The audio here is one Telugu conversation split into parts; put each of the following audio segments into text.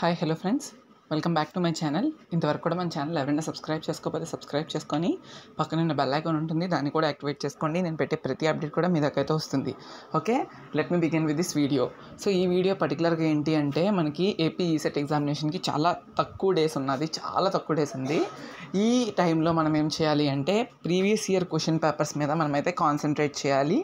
Hi, hello friends. Welcome back to my channel. ఇంతవరకు కూడా మన ఛానల్ ఎవరైనా సబ్స్క్రైబ్ చేసుకోకపోతే సబ్స్క్రైబ్ చేసుకొని పక్కన ఉన్న బెల్ ఐకాన్ ఉంటుంది. దాన్ని కూడా యాక్టివేట్ చేసుకోండి. నేను పెట్టే ప్రతి అప్డేట్ కూడా మీ దగ్గరైతే వస్తుంది. Okay let me begin with this video so ఈ వీడియో పర్టికులర్గా ఏంటి అంటే మనకి ఏపీ ఈసెట్ ఎగ్జామినేషన్కి చాలా తక్కువ డేస్ ఉన్నది. చాలా తక్కువ డేస్ ఉంది. ఈ టైంలో మనం ఏం చేయాలి అంటే ప్రీవియస్ ఇయర్ క్వశ్చన్ పేపర్స్ మీద మనమైతే కాన్సన్ట్రేట్ చేయాలి.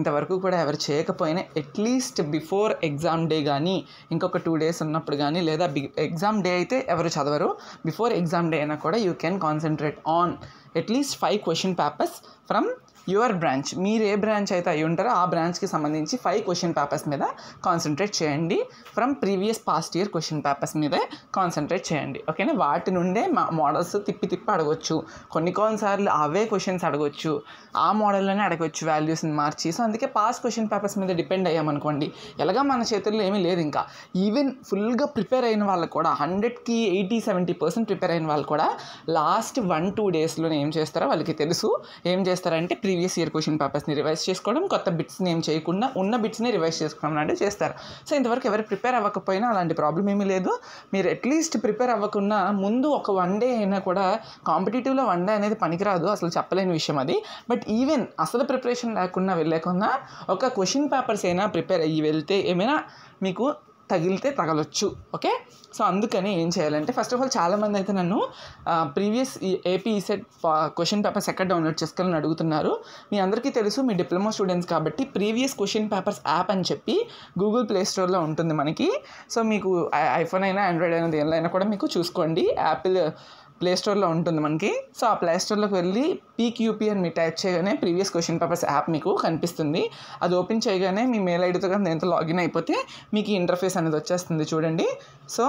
ఇంతవరకు కూడా ఎవరు చేయకపోయినా అట్లీస్ట్ బిఫోర్ ఎగ్జామ్ డే కానీ ఇంకొక టూ డేస్ ఉన్నప్పుడు కానీ లేదా బి ఎగ్జామ్ డే అయితే ఎవరు చదవరు. బిఫోర్ ఎగ్జామ్ డే అయినా కూడా you can concentrate on at least five question papers from your branch. మీరు ఏ బ్రాంచ్ అయితే అయి ఉంటారో ఆ బ్రాంచ్కి సంబంధించి ఫైవ్ క్వశ్చన్ పేపర్స్ మీద కాన్సన్ట్రేట్ చేయండి. From previous past year question papers మీదే కాన్సన్ట్రేట్ చేయండి. ఓకేనా వాటి నుండే మా మోడల్స్ తిప్పి తిప్పి అడగొచ్చు. కొన్ని కొన్నిసార్లు అవే క్వశ్చన్స్ అడగొచ్చు. ఆ మోడల్లోనే అడగొచ్చు వాల్యూస్ని మార్చి. సో అందుకే పాస్ క్వశ్చన్ పేపర్స్ మీద డిపెండ్ అయ్యామనుకోండి ఎలాగా మన చేతుల్లో ఏమీ లేదు ఇంకా. ఈవెన్ ఫుల్గా ప్రిపేర్ అయిన వాళ్ళకు కూడా హండ్రెడ్కి ఎయిటీ సెవెంటీ పర్సెంట్ ప్రిపేర్ అయిన వాళ్ళు కూడా లాస్ట్ వన్ టూ డేస్లోనే ఏం చేస్తారో వాళ్ళకి తెలుసు. ఏం చేస్తారంటే ప్రీవియస్ ఇయర్ క్వశ్చన్ పేపర్స్ని రివైజ్ చేసుకోవడం కొత్త బిట్స్ని ఏం చేయకుండా ఉన్న బిట్స్ని రివైజ్ చేసుకోవడం లాంటివి చేస్తారు. సో ఇంతవరకు ఎవరు ప్రిపేర్ అవ్వకపోయినా అలాంటి ప్రాబ్లం ఏమీ లేదు. మీరు అట్లీస్ట్ ప్రిపేర్ అవ్వకుండా ముందు ఒక వన్ డే అయినా కూడా కాంపిటేటివ్లో వన్ డే అనేది పనికిరాదు అసలు చెప్పలేని విషయం అది. బట్ ఈవెన్ అసలు ప్రిపరేషన్ లేకుండా వెళ్ళకుండా ఒక క్వశ్చన్ పేపర్స్ అయినా ప్రిపేర్ అయ్యి వెళ్తే ఏమైనా మీకు తగిలితే తగలొచ్చు ఓకే? సో అందుకని ఏం చేయాలంటే ఫస్ట్ ఆఫ్ ఆల్ చాలామంది అయితే నన్ను previous AP ECET question papers ఎక్కడ డౌన్లోడ్ చేసుకోవాలని అడుగుతున్నారు. మీ అందరికీ తెలుసు మీ డిప్లొమా స్టూడెంట్స్ కాబట్టి ప్రీవియస్ క్వశ్చన్ పేపర్స్ యాప్ అని చెప్పి గూగుల్ ప్లే స్టోర్లో ఉంటుంది మనకి. సో మీకు ఐఫోన్ అయినా ఆండ్రాయిడ్ అయినా దేనిలో అయినా కూడా మీకు చూసుకోండి. యాపిల్ ప్లేస్టోర్లో ఉంటుంది మనకి. సో ఆ ప్లేస్టోర్లోకి వెళ్ళి పీక్యూపీ అని మీరు టైప్ చేయగానే ప్రీవియస్ క్వశ్చన్ పేపర్స్ యాప్ మీకు కనిపిస్తుంది. అది ఓపెన్ చేయగానే మీ మెయిల్ ఐడితో కానీ దీంతో లాగిన్ అయిపోతే మీకు ఇంటర్ఫేస్ అనేది వచ్చేస్తుంది చూడండి. సో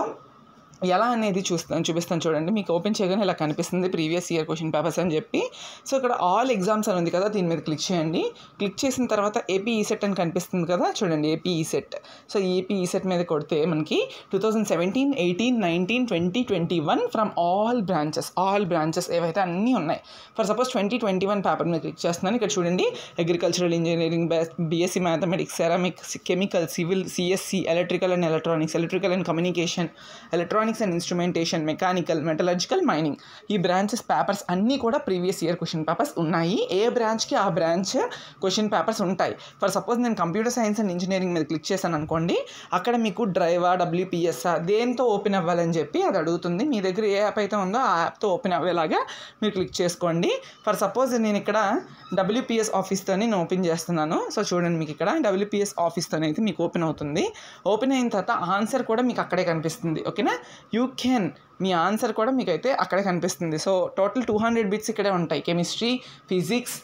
ఎలా అనేది చూస్తాను చూపిస్తాను చూడండి. మీకు ఓపెన్ చేయగానే ఇలా కనిపిస్తుంది ప్రీవియస్ ఇయర్ క్వశ్చన్ పేపర్స్ అని చెప్పి. సో ఇక్కడ ఆల్ ఎగ్జామ్స్ అని ఉంది కదా దీని మీద క్లిక్ చేయండి. క్లిక్ చేసిన తర్వాత ఏపీ ఈసెట్ అని కనిపిస్తుంది కదా చూడండి AP ECET so AP ECET మీద కొడితే మనకి two thousand seventeen eighteen nineteen twenty twenty one from all branches all branches ఏవైతే అన్నీ ఉన్నాయి. For suppose twenty twenty one paper మీద క్లిక్ చేస్తున్నాను. ఇక్కడ చూడండి agricultural engineering BSc mathematics ceramics chemical civil CSC electrical and electronics electrical and communication electronics and instrumentation mechanical metallurgical mining ఈ బ్రాంచెస్ పేపర్స్ అన్నీ కూడా ప్రీవియస్ ఇయర్ క్వశ్చన్ పేపర్స్ ఉన్నాయి. ఏ బ్రాంచ్కి ఆ బ్రాంచ్ క్వశ్చన్ పేపర్స్ ఉంటాయి? ఫర్ సపోజ్ నేను కంప్యూటర్ సైన్స్ అండ్ ఇంజనీరింగ్ మీద క్లిక్ చేశాను అనుకోండి అక్కడ మీకు డ్రైవా డబ్ల్యూపీఎస్ఆ దేంతో ఓపెన్ అవ్వాలని చెప్పి అది అడుగుతుంది. మీ దగ్గర ఏ యాప్ అయితే ఉందో ఆ యాప్తో ఓపెన్ అవ్వేలాగా మీరు క్లిక్ చేసుకోండి. ఫర్ సపోజ్ నేను ఇక్కడ డబ్ల్యూపీఎస్ ఆఫీస్తో నేను ఓపెన్ చేస్తున్నాను. సో చూడండి మీకు ఇక్కడ డబ్ల్యూపీఎస్ ఆఫీస్తో అయితే మీకు ఓపెన్ అవుతుంది. ఓపెన్ అయిన తర్వాత ఆన్సర్ కూడా మీకు అక్కడే కనిపిస్తుంది. ఓకేనా యూ కెన్. మీ ఆన్సర్ కూడా మీకు అయితే అక్కడే కనిపిస్తుంది. So total two hundred bits ఇక్కడే ఉంటాయి. Chemistry physics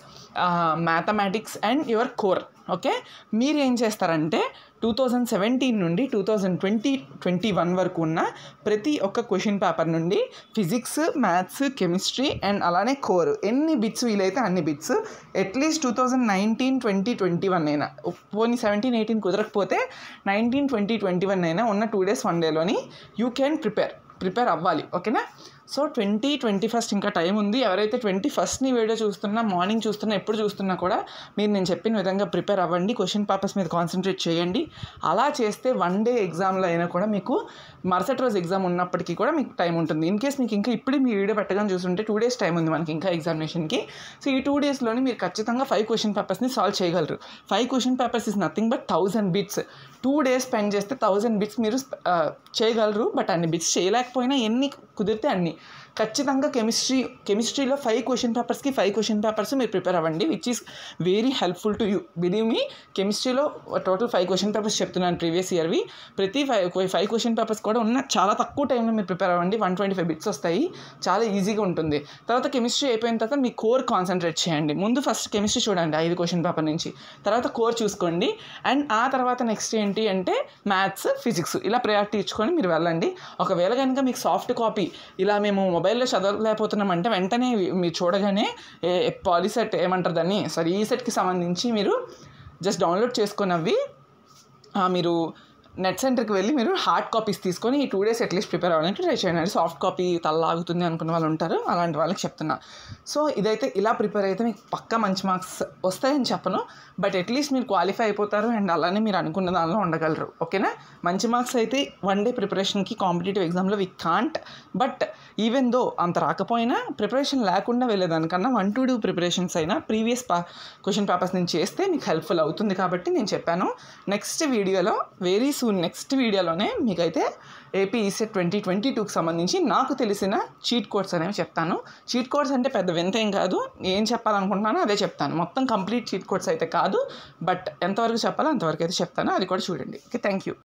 mathematics and your core okay మీరు ఏం చేస్తారంటే టూ థౌజండ్ సెవెంటీన్ నుండి two thousand twenty twenty one వరకు ఉన్న ప్రతి ఒక్క క్వశ్చన్ పేపర్ నుండి ఫిజిక్స్ మ్యాథ్స్ కెమిస్ట్రీ అండ్ అలానే కోర్ ఎన్ని బిట్స్ వీలైతే అన్ని bits at least two thousand nineteen twenty twenty one అయినా. పోనీ సెవెంటీన్ ఎయిటీన్ కుదరకపోతే నైన్టీన్ ట్వంటీ ట్వంటీ వన్ అయినా ఉన్న two days one డేలోని you can prepare prepare అవ్వాలి ఓకేనా సో ట్వంటీ ట్వంటీ ఫస్ట్ ఇంకా టైం ఉంది. ఎవరైతే ట్వంటీ ఫస్ట్ని వీడియో చూస్తున్నా మార్నింగ్ చూస్తున్నా ఎప్పుడు చూస్తున్నా కూడా మీరు నేను చెప్పిన విధంగా ప్రిపేర్ అవ్వండి. క్వశ్చన్ పేపర్స్ మీద కాన్సన్ట్రేట్ చేయండి. అలా చేస్తే వన్ డే ఎగ్జామ్లో అయినా కూడా మీకు మరుసటి రోజు ఎగ్జామ్ ఉన్నప్పటికీ కూడా మీకు టైం ఉంటుంది. ఇన్ కేస్ మీకు ఇంకా ఇప్పుడే మీ వీడియో పెట్టగానే చూస్తుంటే టూ డేస్ టైం ఉంది మనకి ఇంకా ఎగ్జామినేషన్కి సో ఈ టూ డేస్లోనే మీరు ఖచ్చితంగా ఫైవ్ క్వశ్చన్ పేపర్స్ని సాల్వ్ చేయగలరు. Five question papers is nothing but thousand bits two days spend చేస్తే థౌజండ్ బిట్స్ మీరు చేయగలరు. బట్ అన్ని బిట్స్ చేయలేకపోయినా ఎన్ని కుదిరితే అన్ని ఖచ్చితంగా కెమిస్ట్రీ కెమిస్ట్రీలో ఫైవ్ క్వశ్చన్ పేపర్స్కి ఫైవ్ క్వశ్చన్ పేపర్స్ మీరు ప్రిపేర్ అవ్వండి which is very helpful to you believe మీ కెమిస్ట్రీలో టోటల్ ఫైవ్ క్వశ్చన్ పేపర్స్ చెప్తున్నాను ప్రీవియస్ ఇయర్వి ప్రతి ఫైవ్ ఫైవ్ క్వశ్చన్ పేపర్స్ కూడా ఉన్న చాలా తక్కువ టైంలో మీరు ప్రిపేర్ అవ్వండి వన్ ట్వంటీ ఫైవ్ బిట్స్ వస్తాయి. చాలా ఈజీగా ఉంటుంది. తర్వాత కెమిస్ట్రీ అయిపోయిన తర్వాత మీ కోర్ కాన్సన్ట్రేట్ చేయండి. ముందు ఫస్ట్ కెమిస్ట్రీ చూడండి ఐదు క్వశ్చన్ పేపర్ నుంచి. తర్వాత కోర్ చూసుకోండి. అండ్ ఆ తర్వాత నెక్స్ట్ ఏంటి అంటే మ్యాథ్స్ ఫిజిక్స్ ఇలా ప్రయారిటీ ఇచ్చుకొని మీరు వెళ్ళండి. ఒకవేళ కనుక మీకు సాఫ్ట్ కాపీ ఇలా మేము మొబైల్లో చదవలేకపోతున్నామంటే వెంటనే మీరు చూడగానే పాలిసెట్ ఏమంటారు దాన్ని? సారీ ఈ సెట్కి సంబంధించి మీరు జస్ట్ డౌన్లోడ్ చేసుకున్నవి మీరు నెట్ సెంటర్కి వెళ్ళి మీరు హార్డ్ కాపీస్ తీసుకొని ఈ two days at least prepare అవ్వడానికి ట్రై చేయండి. సాఫ్ట్ కాపీ తల్లాగుతుంది అనుకున్న వాళ్ళు ఉంటారు. అలాంటి వాళ్ళకి చెప్తున్నా. సో ఇదైతే ఇలా ప్రిపేర్ అయితే మీకు పక్కా మంచి మార్క్స్ వస్తాయని చెప్పను. బట్ అట్లీస్ట్ మీరు క్వాలిఫై అయిపోతారు అండ్ అలానే మీరు అనుకున్న దానిలో ఉండగలరు. ఓకేనా మంచి మార్క్స్ అయితే వన్ డే ప్రిపరేషన్కి కాంపిటేటివ్ ఎగ్జామ్లో we can't but even though అంత రాకపోయినా ప్రిపరేషన్ లేకుండా వెళ్ళేదానికన్నా వన్ టు డూ ప్రిపరేషన్స్ అయినా ప్రీవియస్ పా క్వశ్చన్ పేపర్స్ నేను చేస్తే మీకు హెల్ప్ఫుల్ అవుతుంది కాబట్టి నేను చెప్పాను. నెక్స్ట్ వీడియోలో వెరీ సో నెక్స్ట్ వీడియోలోనే మీకైతే ఏపీ ఈసెట్ ట్వంటీ ట్వంటీ టూకి సంబంధించి నాకు తెలిసిన చీట్ కోడ్స్ అనేవి చెప్తాను. చీట్ కోడ్స్ అంటే పెద్ద వింత ఏం కాదు. ఏం చెప్పాలనుకుంటున్నానో అదే చెప్తాను. మొత్తం కంప్లీట్ చీట్ కోడ్స్ అయితే కాదు. బట్ ఎంతవరకు చెప్పాలో అంతవరకు అయితే చెప్తాను. అది కూడా చూడండి. Okay thank you